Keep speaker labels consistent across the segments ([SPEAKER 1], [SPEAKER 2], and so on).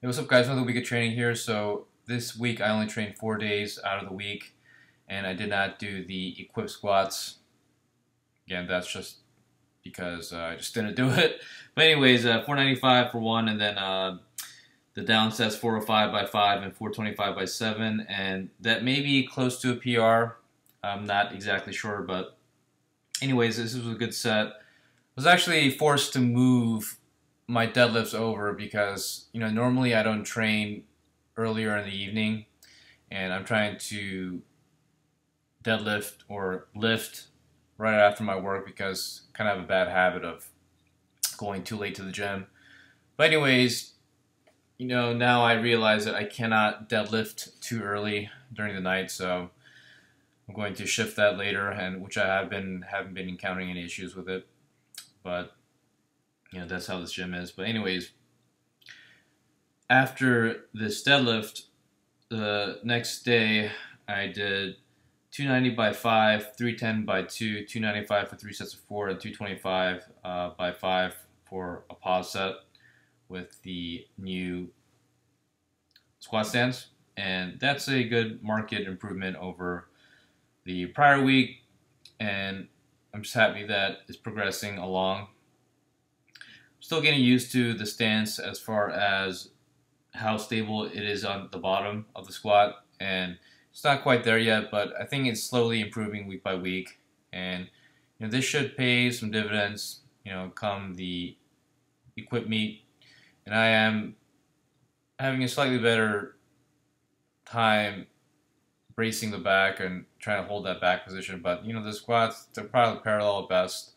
[SPEAKER 1] Hey, what's up guys? Another week of training here. So this week I only trained four days out of the week and I did not do the equip squats. Again, that's just because uh, I just didn't do it. But anyways, uh, 495 for one and then uh, the down sets 405 by 5 and 425 by 7 and that may be close to a PR. I'm not exactly sure but anyways, this was a good set. I was actually forced to move my deadlifts over because you know normally I don't train earlier in the evening and I'm trying to deadlift or lift right after my work because I kind of have a bad habit of going too late to the gym. But anyways, you know, now I realize that I cannot deadlift too early during the night, so I'm going to shift that later and which I have been haven't been encountering any issues with it. But you know, that's how this gym is. But anyways, after this deadlift, the next day I did 290 by 5, 310 by 2, 295 for 3 sets of 4, and 225 uh, by 5 for a pause set with the new squat stance. And that's a good market improvement over the prior week. And I'm just happy that it's progressing along still getting used to the stance as far as how stable it is on the bottom of the squat and it's not quite there yet but I think it's slowly improving week by week. And you know this should pay some dividends you know come the equip meet. And I am having a slightly better time bracing the back and trying to hold that back position but you know the squats they're probably parallel at best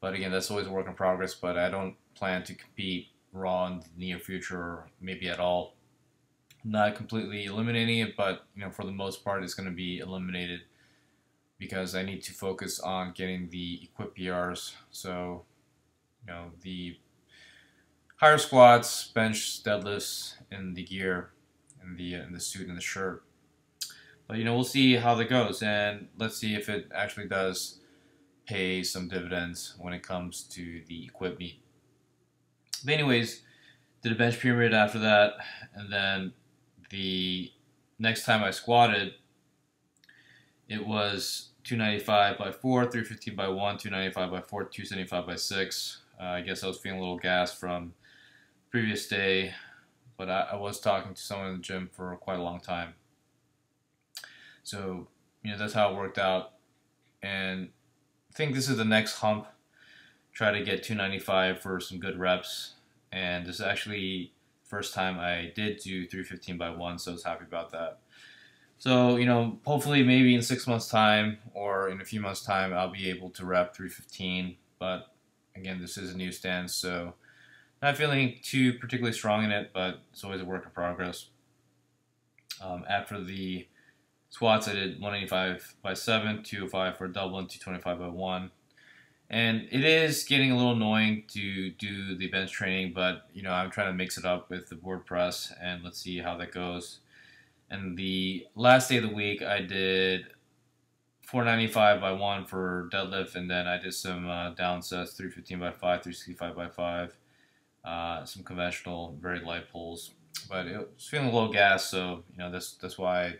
[SPEAKER 1] but again that's always a work in progress but I don't plan to compete Raw in the near future, or maybe at all. Not completely eliminating it, but you know, for the most part, it's going to be eliminated because I need to focus on getting the equip PRs. So, you know, the higher squats, bench, deadlifts, and the gear, and the and the suit and the shirt. But you know, we'll see how that goes, and let's see if it actually does pay some dividends when it comes to the equip meet. But anyways, did a bench pyramid after that, and then the next time I squatted, it was 295 by 4, 315 by 1, 295 by 4, 275 by 6. Uh, I guess I was feeling a little gas from previous day, but I, I, was talking to someone in the gym for quite a long time. So, you know, that's how it worked out. And think this is the next hump try to get 295 for some good reps. And this is actually first time I did do 315 by 1, so I was happy about that. So, you know, hopefully maybe in six months' time or in a few months' time, I'll be able to rep 315. But again, this is a new stance, so not feeling too particularly strong in it, but it's always a work in progress. Um, after the squats, I did 185 by 7, 205 for a double, and 225 by 1. And it is getting a little annoying to do the bench training, but you know I'm trying to mix it up with the board press, and let's see how that goes. And the last day of the week, I did 495 by one for deadlift, and then I did some uh, down sets, 315 by five, 365 by five, uh, some conventional, very light pulls. But it was feeling a little gas, so you know that's that's why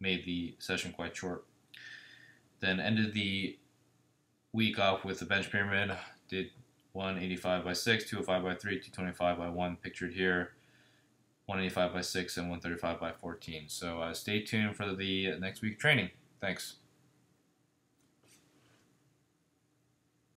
[SPEAKER 1] made the session quite short. Then ended the week off with the bench pyramid. Did 185 by 6, 205 by 3, 225 by 1 pictured here, 185 by 6, and 135 by 14. So uh, stay tuned for the next week training. Thanks.